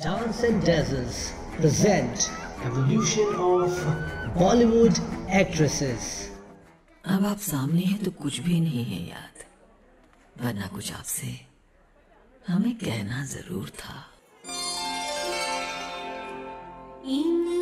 Dance and Dazzles present Evolution of Bollywood Actresses. अब आप सामने हैं तो कुछ भी नहीं है याद वरना कुछ आपसे हमें कहना ज़रूर था इन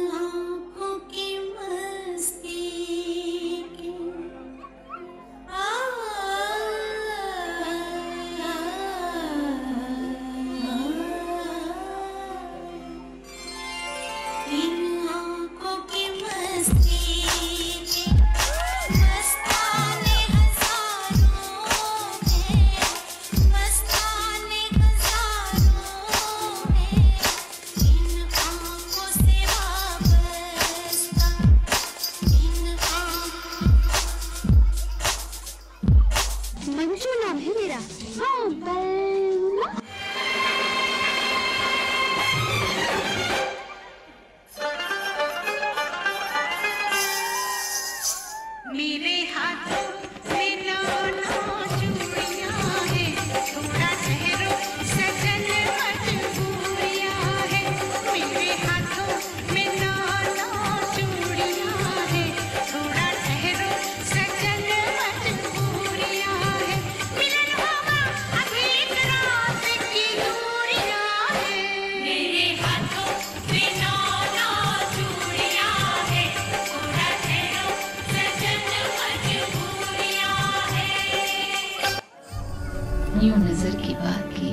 यूँ नज़र की बात की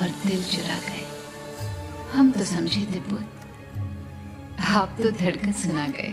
और दिल चुरा गए। हम तो समझे थे पुत। आप तो धड़कन सुना गए।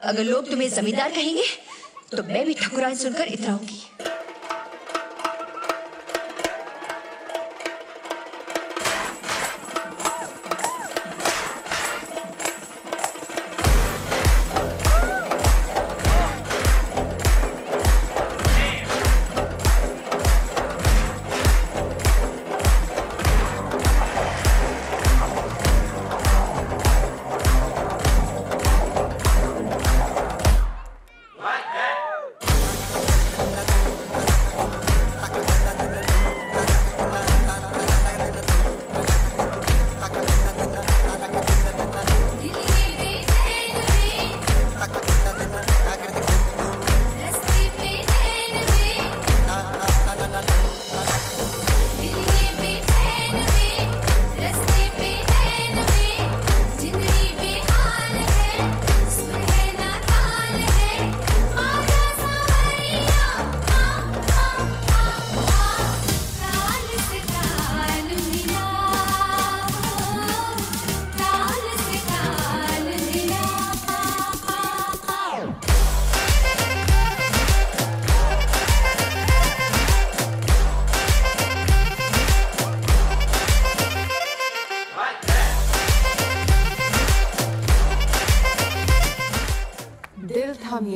अगर लोग तुम्हें जमींदार कहेंगे तो मैं भी ठकुराइन सुनकर इतराऊँगी।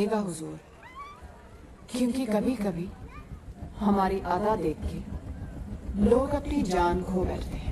दिल हुजूर। क्योंकि कभी कभी हमारी अदा देख के लोग अपनी जान खो बैठते हैं।